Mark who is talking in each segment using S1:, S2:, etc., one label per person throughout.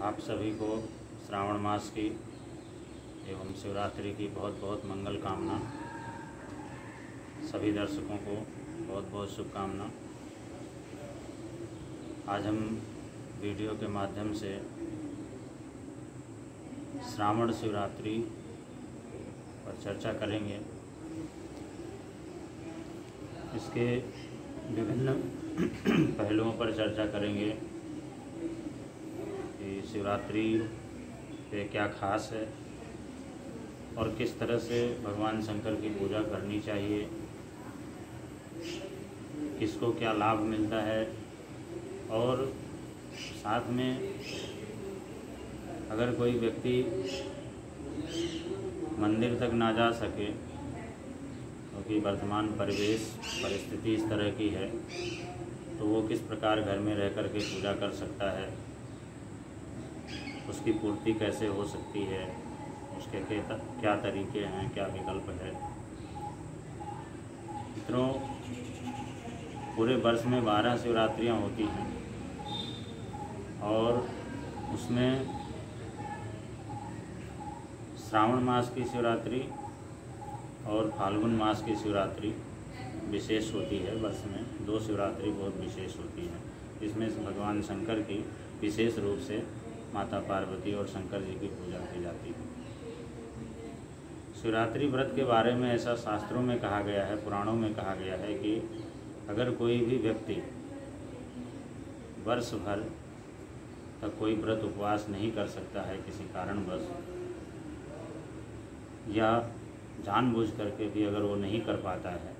S1: आप सभी को श्रावण मास की एवं शिवरात्रि की बहुत बहुत मंगल कामना। सभी दर्शकों को बहुत बहुत शुभकामना। आज हम वीडियो के माध्यम से श्रावण शिवरात्रि पर चर्चा करेंगे। इसके विभिन्न पहलुओं पर चर्चा करेंगे। शिवरात्रि पे क्या खास है? और किस तरह से भगवान शंकर की पूजा करनी चाहिए? किसको क्या लाभ मिलता है? और साथ में अगर कोई व्यक्ति मंदिर तक ना जा सके, क्योंकि वर्तमान परिवेश, परिस्थिति इस तरह की है तो वो किस प्रकार घर में रह कर के पूजा कर सकता है? उसकी पूर्ति कैसे हो सकती है? उसके क्या तरीके हैं? क्या विकल्प है? मित्रों, पूरे वर्ष में बारह शिवरात्रियाँ होती हैं और उसमें श्रावण मास की शिवरात्रि और फाल्गुन मास की शिवरात्रि विशेष होती है वर्ष में। दो शिवरात्रि बहुत विशेष होती है। इसमें भगवान शंकर की विशेष रूप से माता पार्वती और शंकर जी की पूजा की जाती है। शिवरात्रि व्रत के बारे में ऐसा शास्त्रों में कहा गया है, पुराणों में कहा गया है कि अगर कोई भी व्यक्ति वर्ष भर तक कोई व्रत उपवास नहीं कर सकता है किसी कारणवश, या जानबूझ करके भी अगर वो नहीं कर पाता है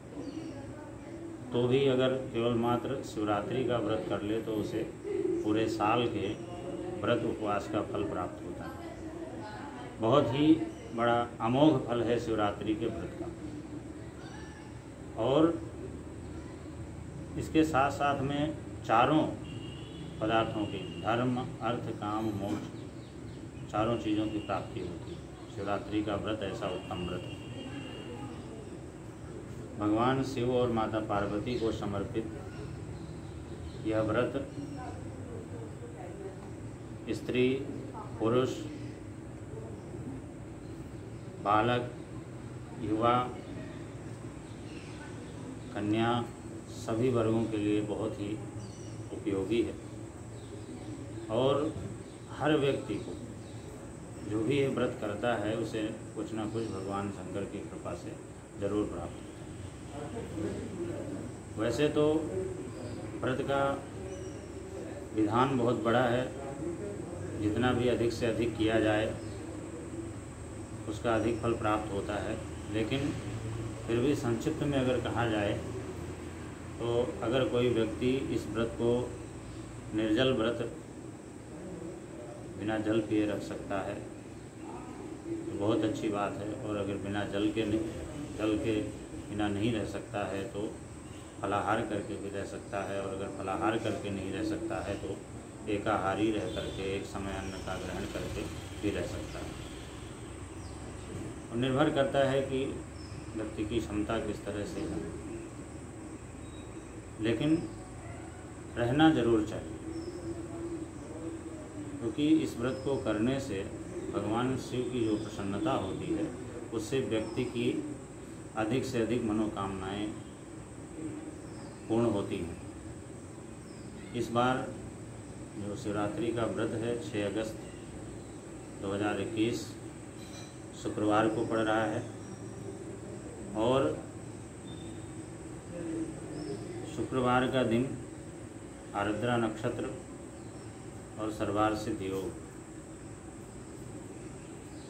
S1: तो भी अगर केवल मात्र शिवरात्रि का व्रत कर ले तो उसे पूरे साल के व्रत उपवास का फल प्राप्त होता है। बहुत ही बड़ा अमोघ फल है शिवरात्रि के व्रत का। और इसके साथ साथ में चारों पदार्थों की धर्म, अर्थ, काम, मोक्ष चारों चीज़ों की प्राप्ति होती है। शिवरात्रि का व्रत ऐसा उत्तम व्रत है। भगवान शिव और माता पार्वती को समर्पित यह व्रत स्त्री, पुरुष, बालक, युवा, कन्या, सभी वर्गों के लिए बहुत ही उपयोगी है। और हर व्यक्ति को जो भी ये व्रत करता है, उसे कुछ ना कुछ भगवान शंकर की कृपा से ज़रूर प्राप्त होता है। वैसे तो व्रत का विधान बहुत बड़ा है। जितना भी अधिक से अधिक किया जाए, उसका अधिक फल प्राप्त होता है। लेकिन फिर भी संक्षिप्त में अगर कहा जाए तो अगर कोई व्यक्ति इस व्रत को निर्जल व्रत बिना जल पिए रख सकता है तो बहुत अच्छी बात है। और अगर बिना जल के नहीं, जल के बिना नहीं रह सकता है तो फलाहार करके भी रह सकता है। और अगर फलाहार करके नहीं रह सकता है तो एकाहारी रह करके, एक समय अन्न का ग्रहण करके भी रह सकता है। और निर्भर करता है कि व्यक्ति की क्षमता किस तरह से है। लेकिन रहना ज़रूर चाहिए, क्योंकि तो इस व्रत को करने से भगवान शिव की जो प्रसन्नता होती है, उससे व्यक्ति की अधिक से अधिक मनोकामनाएँ पूर्ण होती हैं। इस बार जो शिवरात्रि का व्रत है 6 अगस्त 2021 शुक्रवार को पड़ रहा है। और शुक्रवार का दिन आर्द्रा नक्षत्र और सर्वार सिद्ध योग।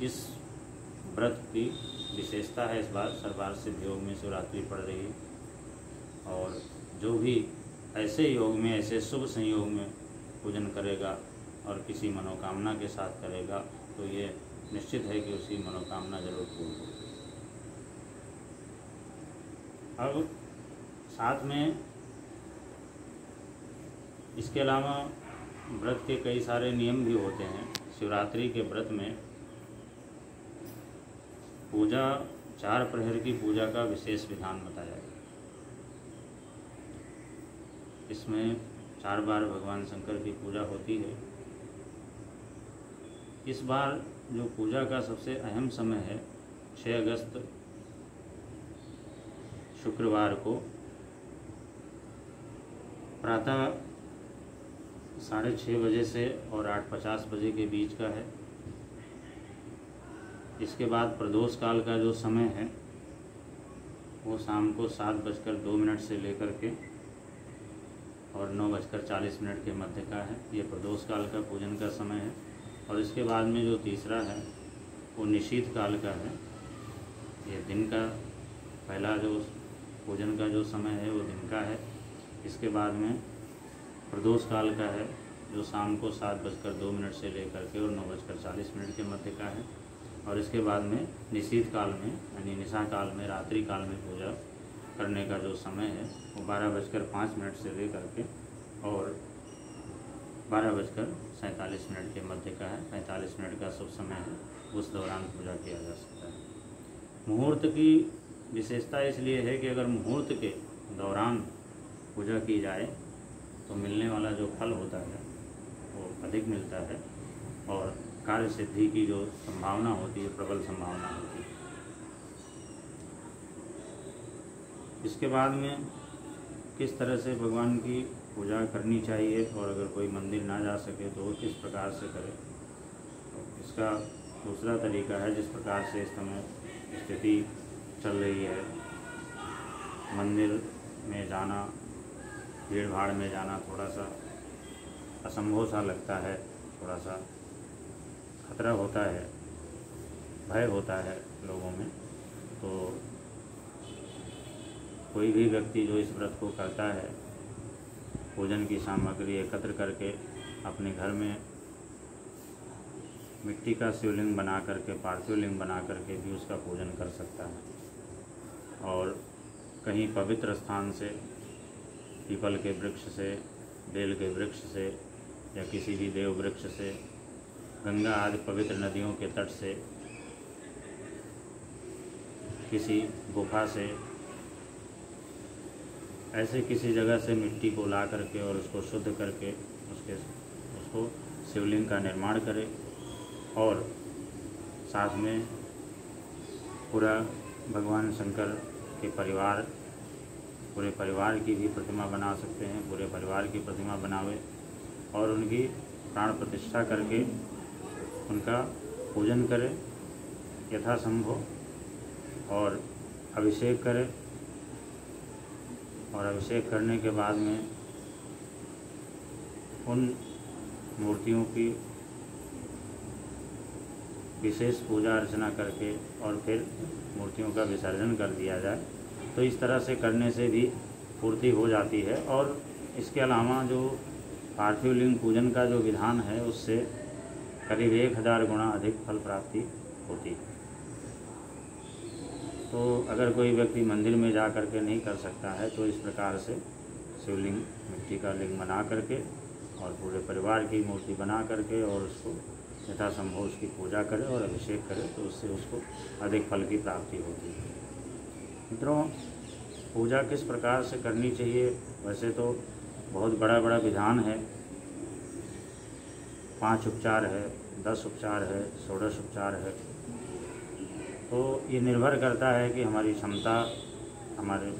S1: इस व्रत की विशेषता है इस बार, सर्वार सिद्ध योग में शिवरात्रि पड़ रही है। और जो भी ऐसे योग में, ऐसे शुभ संयोग में पूजन करेगा और किसी मनोकामना के साथ करेगा तो ये निश्चित है कि उसकी मनोकामना ज़रूर पूर्ण होगी। अब साथ में इसके अलावा व्रत के कई सारे नियम भी होते हैं। शिवरात्रि के व्रत में पूजा, चार प्रहर की पूजा का विशेष विधान बताया गया। इसमें चार बार भगवान शंकर की पूजा होती है। इस बार जो पूजा का सबसे अहम समय है 6 अगस्त शुक्रवार को, प्रातः साढ़े छः बजे से और आठ पचास बजे के बीच का है। इसके बाद प्रदोष काल का जो समय है, वो शाम को सात बजकर दो मिनट से लेकर के और नौ बजकर चालीस मिनट के मध्य का है। ये प्रदोष काल का पूजन का समय है। और इसके बाद में जो तीसरा है, वो निशीत काल का है। ये दिन का, पहला जो पूजन का जो समय है, वो दिन का है। इसके बाद में प्रदोष काल का है, जो शाम को सात बजकर दो मिनट से लेकर के और नौ बजकर चालीस मिनट के मध्य का है। और इसके बाद में निशीत काल में, यानी निशा काल में, रात्रि काल में पूजा करने का जो समय है, वो बारह बजकर पाँच मिनट से लेकर के और बारह बजकर सैंतालीस मिनट के मध्य का है, पैंतालीस मिनट का शुभ समय है, उस दौरान पूजा किया जा सकता है। मुहूर्त की विशेषता इसलिए है कि अगर मुहूर्त के दौरान पूजा की जाए तो मिलने वाला जो फल होता है, वो अधिक मिलता है और कार्य सिद्धि की जो संभावना होती है, प्रबल संभावना होती है। इसके बाद में किस तरह से भगवान की पूजा करनी चाहिए और अगर कोई मंदिर ना जा सके तो वो किस प्रकार से करे? तो इसका दूसरा तरीका है जिस प्रकार से इस समय स्थिति चल रही है। मंदिर में जाना भीड़ भाड़ में जाना थोड़ा सा असंभव सा लगता है थोड़ा सा खतरा होता है, भय होता है लोगों में। तो कोई भी व्यक्ति जो इस व्रत को करता है, भोजन की सामग्री एकत्र करके अपने घर में मिट्टी का शिवलिंग बना करके पार्थिव लिंग बना करके भी उसका पूजन कर सकता है। और कहीं पवित्र स्थान से, पीपल के वृक्ष से, बेल के वृक्ष से, या किसी भी देव वृक्ष से, गंगा आदि पवित्र नदियों के तट से, किसी गुफा से ऐसे किसी जगह से मिट्टी को ला करके और उसको शुद्ध करके उसके, उसको शिवलिंग का निर्माण करें और साथ में पूरा भगवान शंकर के परिवार, पूरे परिवार की भी प्रतिमा बना सकते हैं, पूरे परिवार की प्रतिमा बनावे और उनकी प्राण प्रतिष्ठा करके उनका पूजन करें, यथासंभव, और अभिषेक करें। और अभिषेक करने के बाद में उन मूर्तियों की विशेष पूजा अर्चना करके और फिर मूर्तियों का विसर्जन कर दिया जाए। तो इस तरह से करने से भी पूर्ति हो जाती है और इसके अलावा जो पार्थिव लिंग पूजन का जो विधान है, उससे करीब एक हज़ार गुणा अधिक फल प्राप्ति होती है। तो अगर कोई व्यक्ति मंदिर में जा कर के नहीं कर सकता है तो इस प्रकार से शिवलिंग मिट्टी का लिंग बना करके और पूरे परिवार की मूर्ति बना करके और उसको यथासंभव उसकी पूजा करे और अभिषेक करे तो उससे उसको अधिक फल की प्राप्ति होती है। मित्रों, पूजा किस प्रकार से करनी चाहिए? वैसे तो बहुत बड़ा बड़ा विधान है। पाँच उपचार है, दस उपचार है षोडश उपचार है। तो ये निर्भर करता है कि हमारी क्षमता, हमारे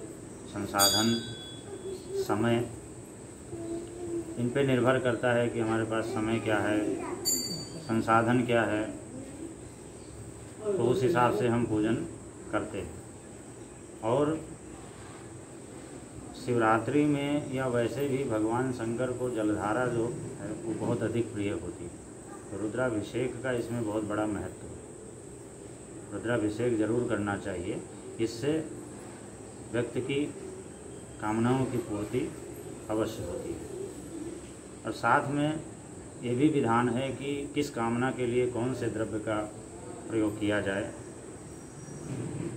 S1: संसाधन, समय, इन पे निर्भर करता है कि हमारे पास समय क्या है, संसाधन क्या है तो उस हिसाब से हम पूजन करते हैं। और शिवरात्रि में या वैसे भी भगवान शंकर को जलधारा जो है, वो बहुत अधिक प्रिय होती है। तो रुद्राभिषेक का इसमें बहुत बड़ा महत्व है। रुद्राभिषेक ज़रूर करना चाहिए। इससे व्यक्ति की कामनाओं की पूर्ति अवश्य होती है। और साथ में ये भी विधान है कि किस कामना के लिए कौन से द्रव्य का प्रयोग किया जाए,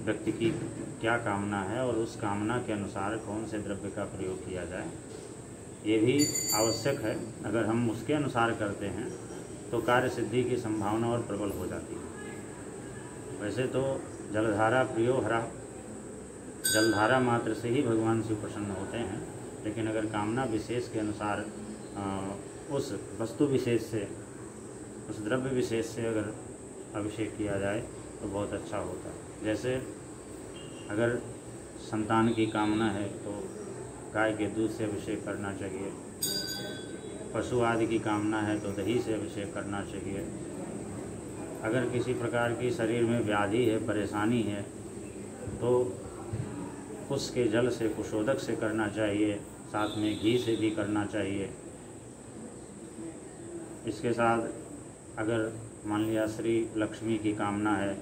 S1: व्यक्ति की क्या कामना है और उस कामना के अनुसार कौन से द्रव्य का प्रयोग किया जाए, ये भी आवश्यक है। अगर हम उसके अनुसार करते हैं तो कार्य सिद्धि की संभावना और प्रबल हो जाती है। वैसे तो जलधारा प्रियो हरा। जलधारा मात्र से ही भगवान शिव प्रसन्न होते हैं, लेकिन अगर कामना विशेष के अनुसार उस वस्तु विशेष से, उस द्रव्य विशेष से अगर अभिषेक किया जाए तो बहुत अच्छा होता है। जैसे अगर संतान की कामना है तो गाय के दूध से अभिषेक करना चाहिए। पशु आदि की कामना है तो दही से अभिषेक करना चाहिए। अगर किसी प्रकार की शरीर में व्याधि है, परेशानी है तो उसके जल से, कुशोदक से करना चाहिए, साथ में घी से भी करना चाहिए। इसके साथ अगर मान लिया श्री लक्ष्मी की कामना है,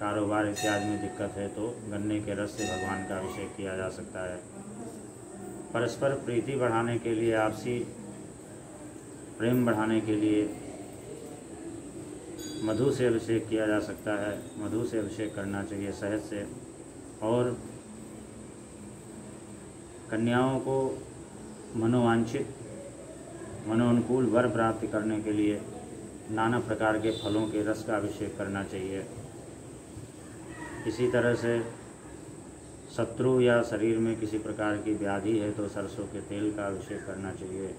S1: कारोबार इत्यादि में दिक्कत है तो गन्ने के रस से भगवान का अभिषेक किया जा सकता है। परस्पर प्रीति बढ़ाने के लिए, आपसी प्रेम बढ़ाने के लिए मधु से अभिषेक किया जा सकता है। मधु से अभिषेक करना चाहिए शहद से। और कन्याओं को मनोवांछित, मनोनुकूल वर प्राप्त करने के लिए नाना प्रकार के फलों के रस का अभिषेक करना चाहिए। इसी तरह से शत्रु या शरीर में किसी प्रकार की व्याधि है तो सरसों के तेल का अभिषेक करना चाहिए।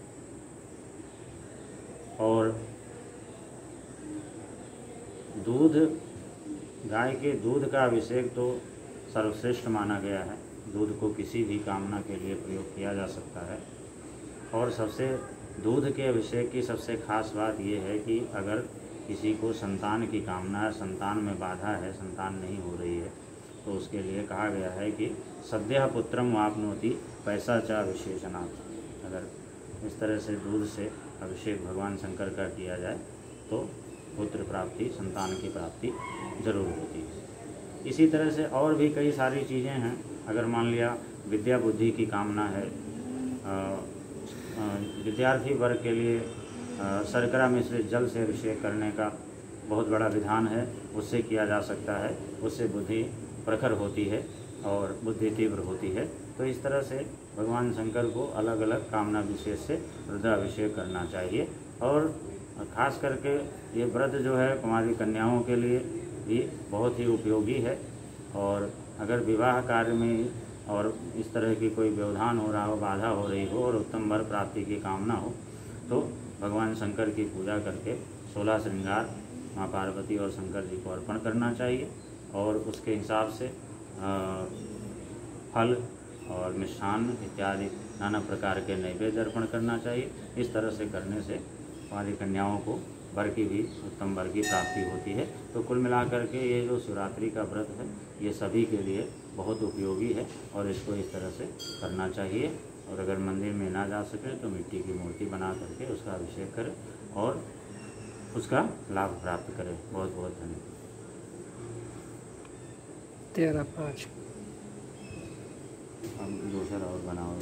S1: और दूध, गाय के दूध का अभिषेक तो सर्वश्रेष्ठ माना गया है। दूध को किसी भी कामना के लिए प्रयोग किया जा सकता है। और सबसे, दूध के अभिषेक की सबसे खास बात यह है कि अगर किसी को संतान की कामना है, संतान में बाधा है, संतान नहीं हो रही है तो उसके लिए कहा गया है कि सद्या पुत्रम वापनोति पैसा चा विशेषणार्थ अगर इस तरह से दूध से अभिषेक भगवान शंकर का किया जाए तो पुत्र प्राप्ति, संतान की प्राप्ति ज़रूर होती है। इसी तरह से और भी कई सारी चीज़ें हैं। अगर मान लिया विद्या बुद्धि की कामना है विद्यार्थी वर्ग के लिए शर्करा मिश्रित जल से अभिषेक करने का बहुत बड़ा विधान है। उससे किया जा सकता है। उससे बुद्धि प्रखर होती है और बुद्धि तीव्र होती है। तो इस तरह से भगवान शंकर को अलग अलग कामना विशेष से रुद्राभिषेक करना चाहिए और खास करके ये व्रत जो है कुमारी कन्याओं के लिए भी बहुत ही उपयोगी है। और अगर विवाह कार्य में और इस तरह की कोई व्यवधान हो रहा हो, बाधा हो रही हो और उत्तम वर प्राप्ति की कामना हो तो भगवान शंकर की पूजा करके सोलह श्रृंगार माँ पार्वती और शंकर जी को अर्पण करना चाहिए और उसके हिसाब से फल और मिष्ठान इत्यादि नाना प्रकार के नैवेद्य अर्पण करना चाहिए। इस तरह से करने से हमारी कन्याओं को वर की भी उत्तम वर की प्राप्ति होती है। तो कुल मिलाकर के ये जो शिवरात्रि का व्रत है ये सभी के लिए बहुत उपयोगी है और इसको इस तरह से करना चाहिए। और अगर मंदिर में ना जा सके तो मिट्टी की मूर्ति बना करके उसका अभिषेक करें और उसका लाभ प्राप्त करें। बहुत बहुत धन्यवाद।
S2: तेरह पाँच।
S1: हम दूसरा और बनाओ